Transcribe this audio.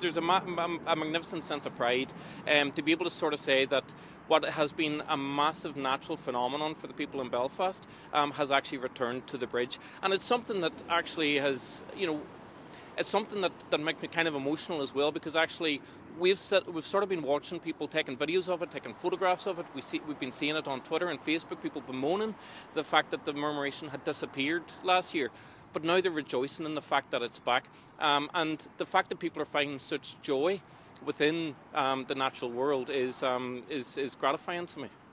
There's a, ma- a magnificent sense of pride um, to be able to sort of say that what has been a massive natural phenomenon for the people in Belfast um, has actually returned to the bridge. And it's something that actually has, you know, it's something that, that makes me kind of emotional as well because actually we've set, we've sort of been watching people taking videos of it, taking photographs of it. We see we've been seeing it on Twitter and Facebook. People bemoaning the fact that the murmuration had disappeared last year, but now they're rejoicing in the fact that it's back, um, and the fact that people are finding such joy within um, the natural world is, um, is is gratifying to me.